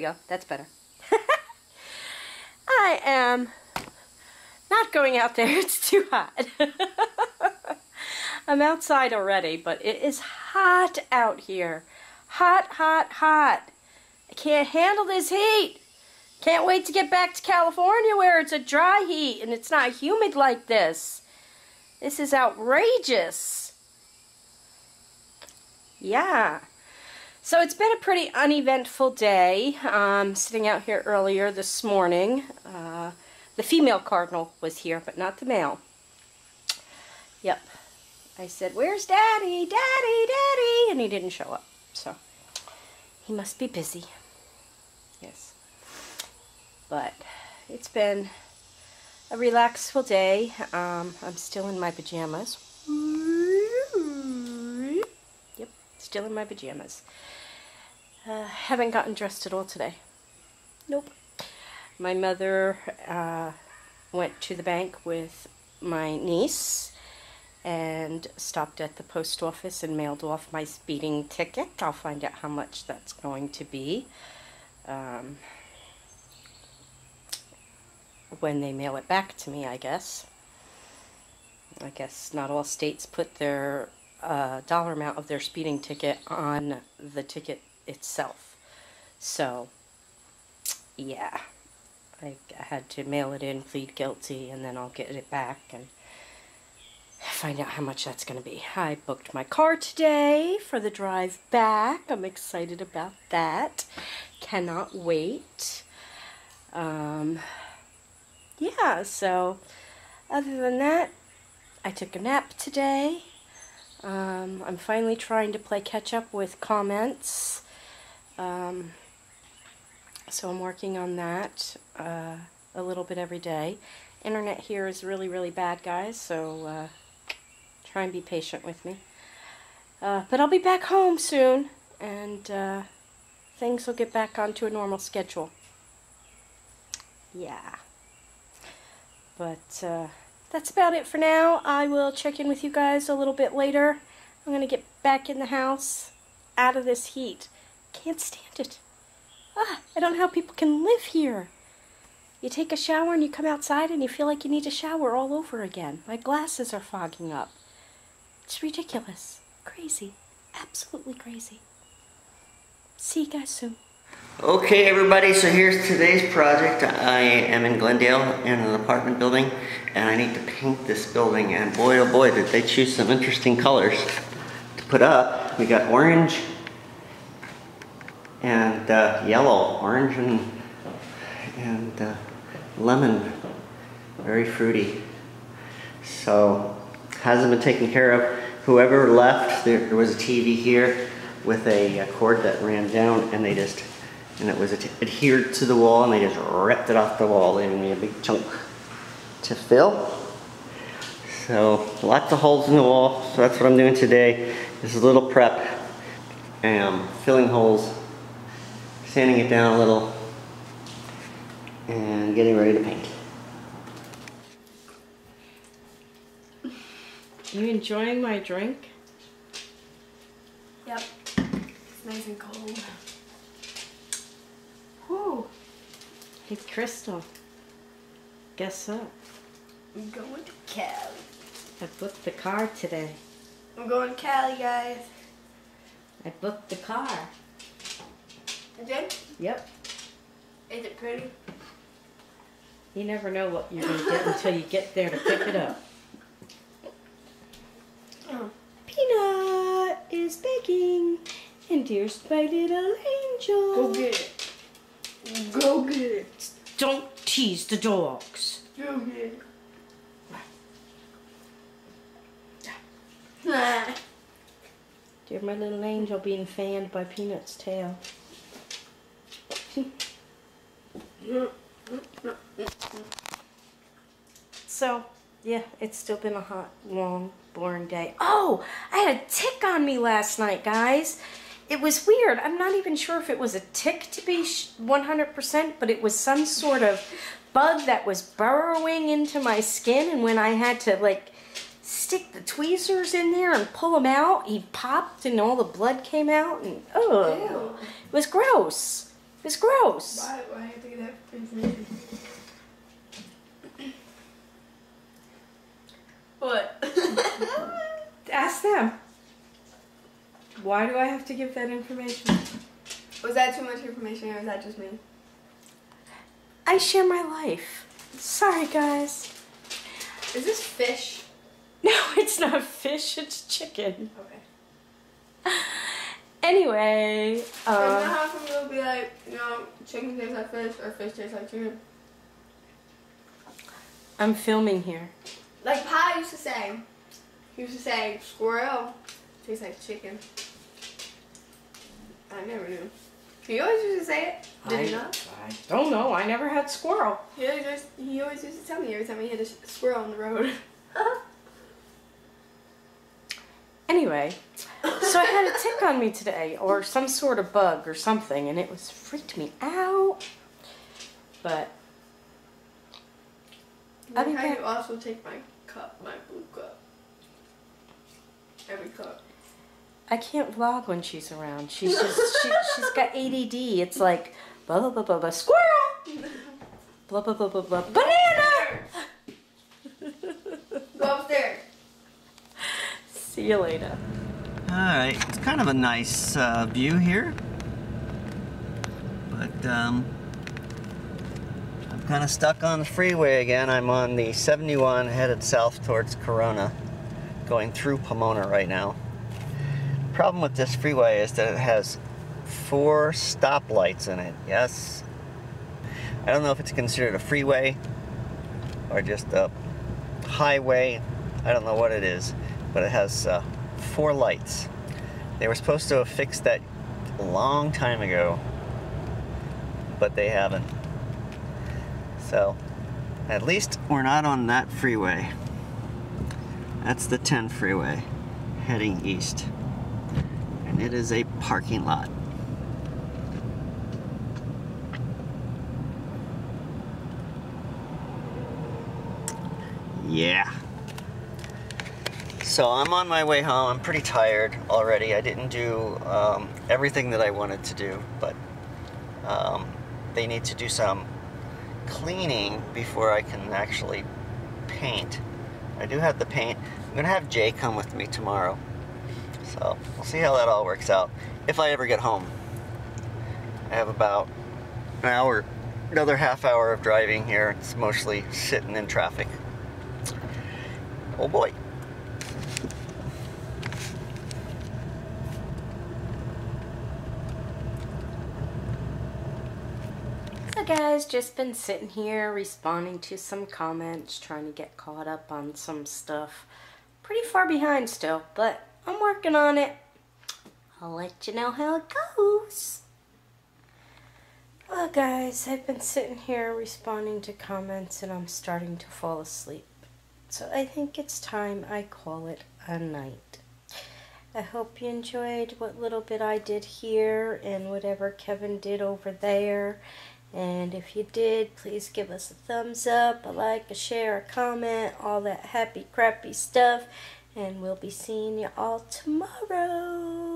go. That's better. I am not going out there. It's too hot. I'm outside already, but it is hot out here. Hot, hot, hot. I can't handle this heat. Can't wait to get back to California where it's a dry heat and it's not humid like this. This is outrageous. Yeah. So it's been a pretty uneventful day. Um, sitting out here earlier this morning. Uh, the female cardinal was here, but not the male. Yep. I said, where's daddy, daddy, daddy? And he didn't show up. So he must be busy. Yes. But it's been a relaxful day. Um, I'm still in my pajamas. Yep, still in my pajamas. Uh, haven't gotten dressed at all today. Nope. My mother uh, went to the bank with my niece and stopped at the post office and mailed off my speeding ticket. I'll find out how much that's going to be. Um, when they mail it back to me, I guess. I guess not all states put their uh, dollar amount of their speeding ticket on the ticket itself. So, yeah, I, I had to mail it in, plead guilty, and then I'll get it back and find out how much that's going to be. I booked my car today for the drive back. I'm excited about that. Cannot wait. Um, yeah, so other than that, I took a nap today. Um, I'm finally trying to play catch up with comments. Um, so I'm working on that uh, a little bit every day. Internet here is really, really bad, guys, so uh, try and be patient with me. Uh, but I'll be back home soon, and uh, things will get back onto a normal schedule. Yeah. But uh, that's about it for now. I will check in with you guys a little bit later. I'm going to get back in the house, out of this heat. Can't stand it. Ah, I don't know how people can live here. You take a shower and you come outside and you feel like you need to shower all over again. My glasses are fogging up. It's ridiculous. Crazy. Absolutely crazy. See you guys soon. Okay everybody, so here's today's project. I am in Glendale in an apartment building and I need to paint this building and boy oh boy did they choose some interesting colors to put up. We got orange and uh, yellow, orange and, and uh, lemon, very fruity. So hasn't been taken care of. Whoever left, there, there was a TV here with a, a cord that ran down and they just and it was adhered to the wall and they just ripped it off the wall leaving me a big chunk to fill. So lots of holes in the wall, so that's what I'm doing today. This is a little prep. and filling holes, sanding it down a little, and getting ready to paint. You enjoying my drink? Yep. It's nice and cold. Whew. Hey, Chrystal. Guess what? I'm going to Cali. I booked the car today. I'm going to Cali, guys. I booked the car. Yep. Is it pretty? You never know what you're going to get until you get there to pick it up. Oh. Peanut is baking, and here's my little angel. Go get it. Go get it. Don't tease the dogs. Go get it. Dear my little angel being fanned by Peanut's tail. So, yeah, it's still been a hot, long, boring day. Oh, I had a tick on me last night, guys. It was weird. I'm not even sure if it was a tick to be 100%, but it was some sort of bug that was burrowing into my skin, and when I had to, like, stick the tweezers in there and pull them out, he popped and all the blood came out, and oh, it was gross. It's gross. Why, why have to get that information? what? Ask them. Why do I have to give that information? Was that too much information or is that just me? I share my life. Sorry, guys. Is this fish? No, it's not fish, it's chicken. Okay. Anyway, so you know um, how some people be like, you know, chicken tastes like fish or fish tastes like chicken? I'm filming here. Like Pa used to say. He used to say squirrel tastes like chicken. I never knew. He always used to say it. Did I, he not? I don't know. I never had squirrel. He always, he always used to tell me every time he hit a squirrel on the road. Anyway, so I had a tick on me today, or some sort of bug or something, and it was freaked me out. But I I think you also take my cup, my blue cup. Every cup. I can't vlog when she's around. She's just she, she's got ADD. It's like blah blah blah blah blah squirrel, blah blah blah blah blah banana. Go upstairs. See you later. Alright, it's kind of a nice uh, view here. But um, I'm kind of stuck on the freeway again. I'm on the 71 headed south towards Corona, going through Pomona right now. Problem with this freeway is that it has four stoplights in it. Yes. I don't know if it's considered a freeway or just a highway. I don't know what it is, but it has uh, four lights. They were supposed to have fixed that a long time ago, but they haven't. So, at least we're not on that freeway. That's the 10 freeway heading east. And it is a parking lot. Yeah. So I'm on my way home. I'm pretty tired already. I didn't do um, everything that I wanted to do, but um, they need to do some cleaning before I can actually paint. I do have the paint. I'm gonna have Jay come with me tomorrow. So we'll see how that all works out. If I ever get home. I have about an hour, another half hour of driving here. It's mostly sitting in traffic. Oh boy. Guys, just been sitting here responding to some comments, trying to get caught up on some stuff. Pretty far behind still, but I'm working on it. I'll let you know how it goes. Well guys, I've been sitting here responding to comments and I'm starting to fall asleep. So I think it's time I call it a night. I hope you enjoyed what little bit I did here and whatever Kevin did over there. And if you did, please give us a thumbs up, a like, a share, a comment, all that happy, crappy stuff. And we'll be seeing you all tomorrow.